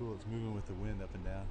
cool. It's moving with the wind up and down.